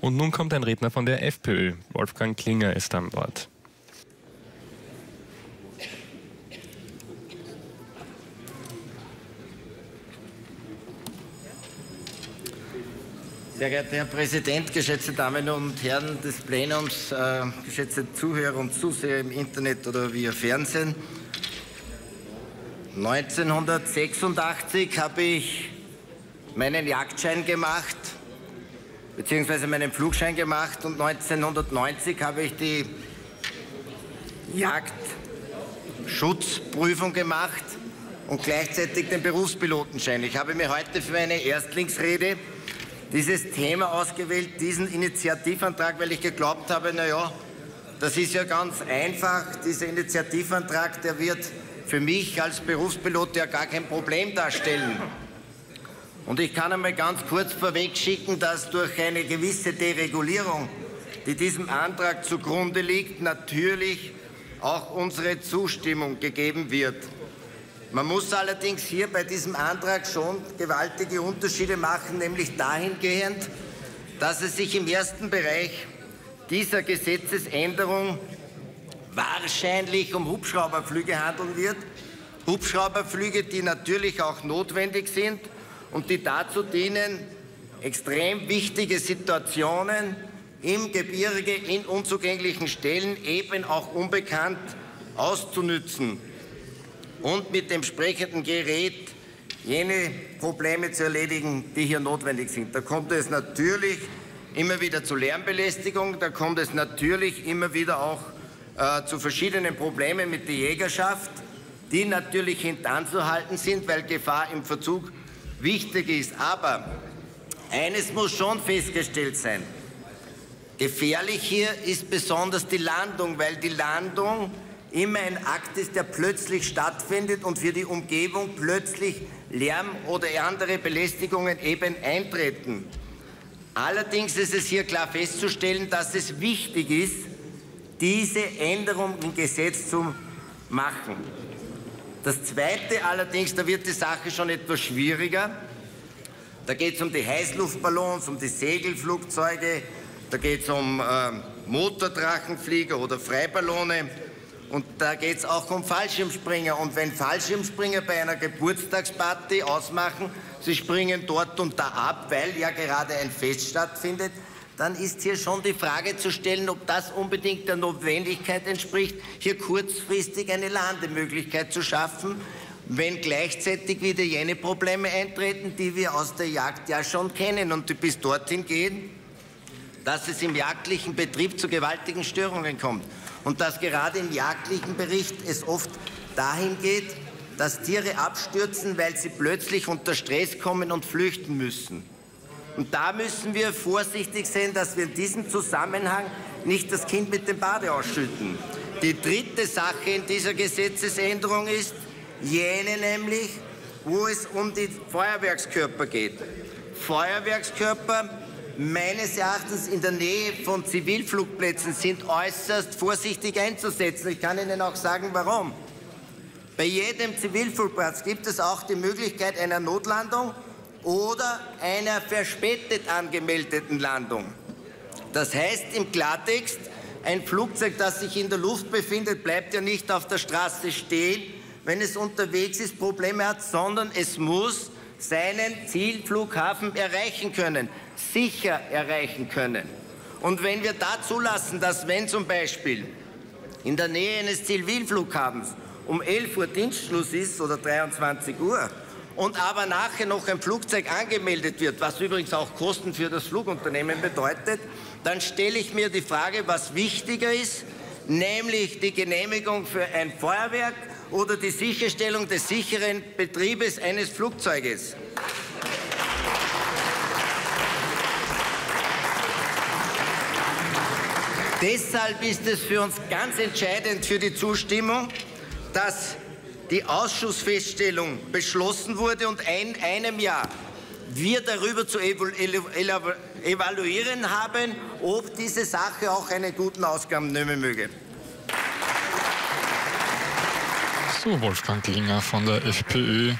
Und nun kommt ein Redner von der FPÖ. Wolfgang Klinger ist an Bord. Sehr geehrter Herr Präsident, geschätzte Damen und Herren des Plenums, äh, geschätzte Zuhörer und Zuseher im Internet oder via Fernsehen. 1986 habe ich meinen Jagdschein gemacht, beziehungsweise meinen Flugschein gemacht und 1990 habe ich die Jagdschutzprüfung gemacht und gleichzeitig den Berufspilotenschein. Ich habe mir heute für meine Erstlingsrede dieses Thema ausgewählt, diesen Initiativantrag, weil ich geglaubt habe, naja, das ist ja ganz einfach. Dieser Initiativantrag, der wird für mich als Berufspilot ja gar kein Problem darstellen. Und ich kann einmal ganz kurz vorweg schicken, dass durch eine gewisse Deregulierung, die diesem Antrag zugrunde liegt, natürlich auch unsere Zustimmung gegeben wird. Man muss allerdings hier bei diesem Antrag schon gewaltige Unterschiede machen, nämlich dahingehend, dass es sich im ersten Bereich dieser Gesetzesänderung wahrscheinlich um Hubschrauberflüge handeln wird. Hubschrauberflüge, die natürlich auch notwendig sind und die dazu dienen, extrem wichtige Situationen im Gebirge, in unzugänglichen Stellen, eben auch unbekannt, auszunützen und mit dem entsprechenden Gerät jene Probleme zu erledigen, die hier notwendig sind. Da kommt es natürlich immer wieder zu Lärmbelästigung, da kommt es natürlich immer wieder auch äh, zu verschiedenen Problemen mit der Jägerschaft, die natürlich hintanzuhalten sind, weil Gefahr im Verzug wichtig ist. Aber eines muss schon festgestellt sein. Gefährlich hier ist besonders die Landung, weil die Landung immer ein Akt ist, der plötzlich stattfindet und für die Umgebung plötzlich Lärm oder andere Belästigungen eben eintreten. Allerdings ist es hier klar festzustellen, dass es wichtig ist, diese Änderung im Gesetz zu machen. Das Zweite allerdings, da wird die Sache schon etwas schwieriger. Da geht es um die Heißluftballons, um die Segelflugzeuge, da geht es um äh, Motordrachenflieger oder Freiballone. Und da geht es auch um Fallschirmspringer. Und wenn Fallschirmspringer bei einer Geburtstagsparty ausmachen, sie springen dort und da ab, weil ja gerade ein Fest stattfindet, dann ist hier schon die Frage zu stellen, ob das unbedingt der Notwendigkeit entspricht, hier kurzfristig eine Landemöglichkeit zu schaffen, wenn gleichzeitig wieder jene Probleme eintreten, die wir aus der Jagd ja schon kennen und die bis dorthin gehen, dass es im jagdlichen Betrieb zu gewaltigen Störungen kommt und dass gerade im jagdlichen Bericht es oft dahin geht, dass Tiere abstürzen, weil sie plötzlich unter Stress kommen und flüchten müssen. Und da müssen wir vorsichtig sein, dass wir in diesem Zusammenhang nicht das Kind mit dem Bade ausschütten. Die dritte Sache in dieser Gesetzesänderung ist jene nämlich, wo es um die Feuerwerkskörper geht. Feuerwerkskörper meines Erachtens in der Nähe von Zivilflugplätzen sind äußerst vorsichtig einzusetzen. Ich kann Ihnen auch sagen, warum. Bei jedem Zivilflugplatz gibt es auch die Möglichkeit einer Notlandung oder einer verspätet angemeldeten Landung. Das heißt im Klartext, ein Flugzeug, das sich in der Luft befindet, bleibt ja nicht auf der Straße stehen, wenn es unterwegs ist, Probleme hat, sondern es muss seinen Zielflughafen erreichen können, sicher erreichen können. Und wenn wir da zulassen, dass wenn zum Beispiel in der Nähe eines Zivilflughafens um 11 Uhr Dienstschluss ist oder 23 Uhr und aber nachher noch ein Flugzeug angemeldet wird, was übrigens auch Kosten für das Flugunternehmen bedeutet, dann stelle ich mir die Frage, was wichtiger ist, nämlich die Genehmigung für ein Feuerwerk oder die Sicherstellung des sicheren Betriebes eines Flugzeuges. Deshalb ist es für uns ganz entscheidend für die Zustimmung, dass die Ausschussfeststellung beschlossen wurde und in einem Jahr wir darüber zu evaluieren haben, ob diese Sache auch einen guten Ausgang nehmen möge. So, Wolfgang Klinger von der FPÖ.